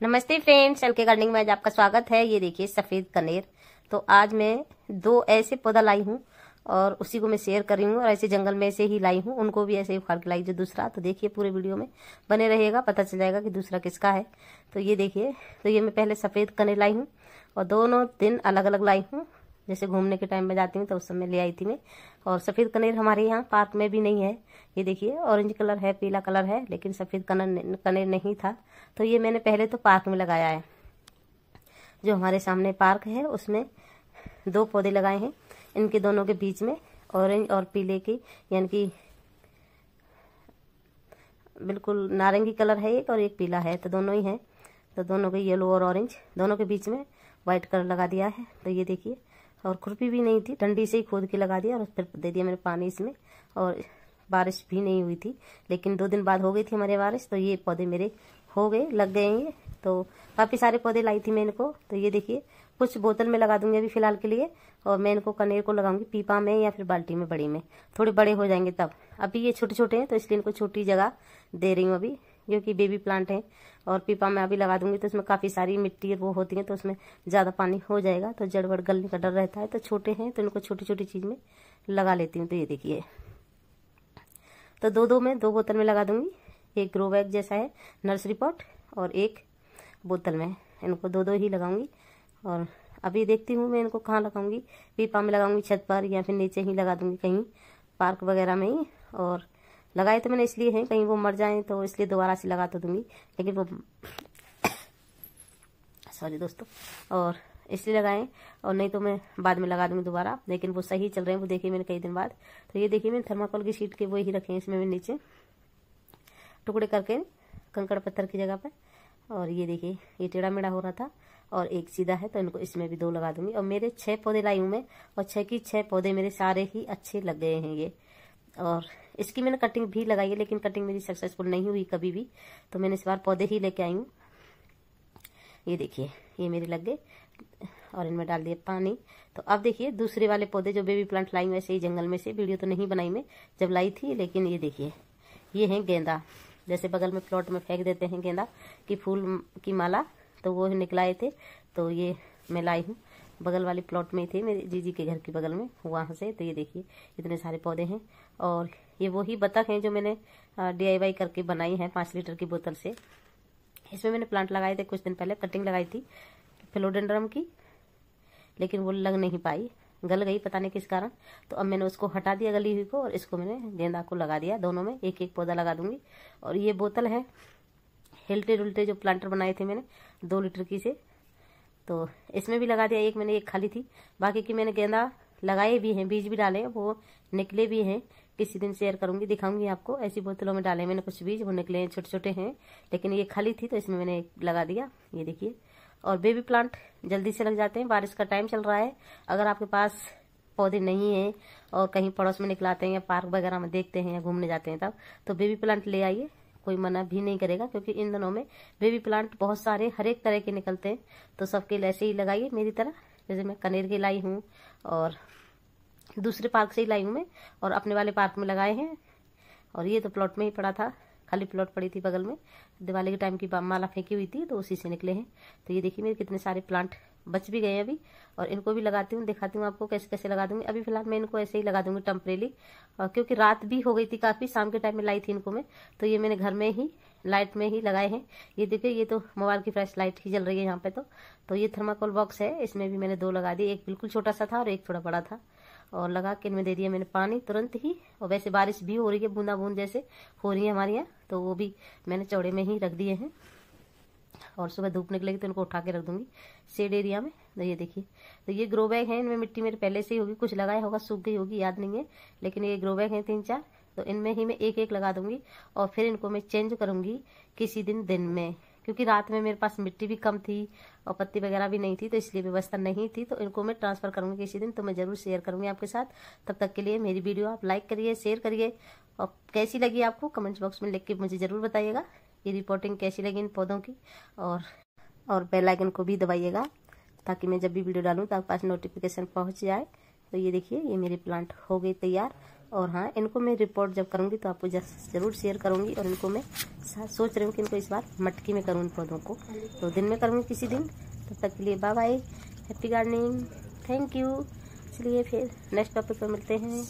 नमस्ते friends, L के gardening में आज आपका स्वागत है। ये देखिए सफ़ेद कनेर। तो आज मैं दो ऐसे पौधा लाई हूँ और उसी को मैं शेयर कर रही हूँ और ऐसे जंगल में ऐसे ही लाई हूँ। उनको भी ऐसे ही उखाड़ के लाई जो दूसरा। तो देखिए पूरे वीडियो में बने रहेगा, पता चल जाएगा कि दूसरा किसका है। तो ये देखिए तो ये मैं पहले सफ़ेद कनेर लाई हूँ और दोनों दिन अलग अलग लाई हूँ। जैसे घूमने के टाइम में जाती हूँ तो उस समय ले आई थी मैं। और सफ़ेद कनेर हमारे यहाँ पार्क में भी नहीं है। ये देखिए ऑरेंज कलर है, पीला कलर है, लेकिन सफ़ेद कनर कनेर नहीं था। तो ये मैंने पहले तो पार्क में लगाया है। जो हमारे सामने पार्क है, उसमें दो पौधे लगाए हैं। इनके दोनों के बीच में ऑरेंज और पीले की, यानी कि बिल्कुल नारंगी कलर है एक और एक पीला है तो दोनों ही हैं। तो दोनों के येलो और ऑरेंज दोनों के बीच में व्हाइट कलर लगा दिया है। तो ये देखिए और खुरपी भी नहीं थी डंडी से ही खोद के लगा दिया और फिर दे दिया मैंने पानी इसमें और बारिश भी नहीं हुई थी। लेकिन दो दिन बाद हो गई थी हमारे बारिश तो ये पौधे मेरे हो गए, लग गए ये तो काफ़ी सारे पौधे लाई थी मैं इनको। तो ये देखिए, कुछ बोतल में लगा दूँगी अभी फ़िलहाल के लिए और मैं इनको कनेर को लगाऊँगी, पीपा में या फिर बाल्टी में, बड़ी में। थोड़े बड़े हो जाएँगे तब। अभी ये छोटे छोटे हैं तो इसलिए इनको छोटी जगह दे रही हूँ अभी। क्योंकि बेबी प्लांट है और पीपा में अभी लगा दूँगी तो उसमें काफ़ी सारी मिट्टी वो होती है तो उसमें ज़्यादा पानी हो जाएगा तो जड़ वड़ गलने का डर रहता है। तो छोटे हैं तो इनको छोटी छोटी चीज़ में लगा लेती हूँ। तो ये देखिए। तो दो दो में, दो बोतल में लगा दूँगी। एक ग्रो बैग जैसा है, नर्सरी पॉट और एक बोतल में। इनको दो दो ही लगाऊँगी और अभी देखती हूँ मैं इनको कहाँ लगाऊँगी। पीपा में लगाऊँगी छत पर या फिर नीचे ही लगा दूँगी कहीं, पार्क वगैरह में ही और लगाए तो मैंने इसलिए हैं, कहीं वो मर जाएँ तो इसलिए दोबारा से लगा तो दूँगी। लेकिन वो सॉरी दोस्तों, और इसलिए लगाएँ, और नहीं तो मैं बाद में लगा दूँगी दोबारा। लेकिन वो सही चल रहे हैं, वो देखिए मैंने कई दिन बाद। तो ये देखिए मैंने थर्माकोल की शीट के वो ही रखे हैं, इसमें मैंने नीचे टुकड़े करके कंकड़ पत्थर की जगह पर और ये देखिए, ये टेढ़ा मेढ़ा हो रहा था, और एक सीधा है तो इनको इसमें भी दो लगा दूँगी। और मेरे छह पौधे लाई हूँ मैं, और छह की छह पौधे मेरे सारे ही अच्छे लग गए हैं ये। और इसकी मैंने कटिंग भी लगाई है, लेकिन कटिंग मेरी सक्सेसफुल नहीं हुई कभी भी। तो मैंने इस बार पौधे ही लेके आई हूँ। ये देखिए, ये मेरे लग गए। और इनमें डाल दिया पानी। तो अब देखिए, दूसरे वाले पौधे, जो बेबी प्लांट लाई वैसे ही जंगल में से, वीडियो तो नहीं बनाई मैं, जब लाई थी, लेकिन ये देखिए, ये है गेंदा। जैसे बगल में प्लॉट में फेंक देते हैं गेंदा, की फूल की माला तो वो निकलाए थे तो ये मैं लाई हूँ। बगल वाले प्लॉट में थे, मेरे जीजी के घर के बगल में, वहाँ से। तो ये देखिए, इतने सारे पौधे हैं। और ये वही बतख हैं जो मैंने डी करके बनाई है पाँच लीटर की बोतल से। इसमें मैंने प्लांट लगाए थे कुछ दिन पहले, कटिंग लगाई थी फिलोडेंड्रम की, लेकिन वो लग नहीं पाई, गल गई पता नहीं किस कारण। तो अब मैंने उसको हटा दिया गली हुई को और इसको मैंने गेंदा को लगा दिया। दोनों में एक एक पौधा लगा दूँगी। और ये बोतल है, हिलटे डुलटे जो प्लांटर बनाए थे मैंने, दो लीटर की से। तो इसमें भी लगा दिया, एक मैंने एक खाली थी। बाकी की मैंने गेंदा लगाए भी हैं, बीज भी डाले, वो निकले भी हैं। किसी दिन शेयर करूँगी, दिखाऊँगी आपको। ऐसी बोतलों में डाले मैंने कुछ बीज, वो निकले हैं छोटे छोटे हैं। लेकिन ये खाली थी तो इसमें मैंने लगा दिया, ये देखिए। और बेबी प्लांट जल्दी से लग जाते हैं, बारिश का टाइम चल रहा है। अगर आपके पास पौधे नहीं हैं और कहीं पड़ोस में निकलाते हैं या पार्क वगैरह में देखते हैं या घूमने जाते हैं तब तो बेबी प्लांट ले आइए। कोई मना भी नहीं करेगा, क्योंकि इन दिनों में बेबी प्लांट बहुत सारे हर एक तरह के निकलते हैं। तो सबके लिए ऐसे ही लगाइए, मेरी तरह। जैसे मैं कनेर की लाई हूँ, और दूसरे पार्क से ही लाई हूँ मैं, और अपने वाले पार्क में लगाए हैं। और ये तो प्लॉट में ही पड़ा था, खाली प्लॉट पड़ी थी बगल में। दिवाली के टाइम की माला फेंकी हुई थी तो उसी से निकले हैं। तो ये देखिए मेरे कितने सारे प्लांट बच भी गए अभी, और इनको भी लगाती हूँ, दिखाती हूँ आपको कैसे कैसे लगा दूँगी। अभी फ़िलहाल मैं इनको ऐसे ही लगा दूँगी टेम्परेली क्योंकि रात भी हो गई थी काफ़ी, शाम के टाइम में लाई थी इनको मैं तो ये मैंने घर में ही लाइट में ही लगाए हैं। ये देखिए, ये तो मोबाइल की फ्लैश लाइट ही जल रही है यहाँ पे तो। तो ये थर्माकोल बॉक्स है, इसमें भी मैंने दो लगा दिए, एक बिल्कुल छोटा सा था और एक थोड़ा बड़ा था। और लगा के इनमें दे दिया मैंने पानी तुरंत ही, और वैसे बारिश भी हो रही है बूंदा बूंद जैसे हो रही है हमारे यहाँ तो वो भी मैंने चौड़े में ही रख दिए हैं। और सुबह धूप निकलेगी तो इनको उठा के रख दूँगी। शेड एरिया में तो ये देखिए। तो ये ग्रो बैग है, इनमें मिट्टी मेरे पहले से ही होगी, कुछ लगाया होगा, सूख गई होगी, याद नहीं है। लेकिन ये ग्रो बैग है तीन चार तो इनमें ही मैं एक एक लगा दूँगी और फिर इनको मैं चेंज करूँगी किसी दिन दिन में। क्योंकि रात में मेरे पास मिट्टी भी कम थी और पत्ती वगैरह भी नहीं थी तो इसलिए व्यवस्था नहीं थी तो इनको मैं ट्रांसफ़र करूँगी किसी दिन तो मैं ज़रूर शेयर करूँगी आपके साथ। तब तक के लिए मेरी वीडियो आप लाइक करिए शेयर करिए और कैसी लगी आपको कमेंट्स बॉक्स में लिख के मुझे ज़रूर बताइएगा। ये रिपोर्टिंग कैसी लगी इन पौधों की? और और बेलाइकन को भी दबाइएगा, ताकि मैं जब भी वीडियो डालूँ तो आपके पास नोटिफिकेशन पहुँच जाए। तो ये देखिए, ये मेरे प्लांट हो गए तैयार। और हाँ इनको मैं रिपोर्ट जब करूँगी तो आपको ज़रूर शेयर करूँगी। और इनको मैं सोच रही हूँ कि इनको इस बार मटकी में करूँ इन पौधों को। तो दिन में करूँगी किसी दिन। तब तक के लिए bye bye happy gardening thank you चलिए फिर नेक्स्ट टॉपिक पर मिलते हैं।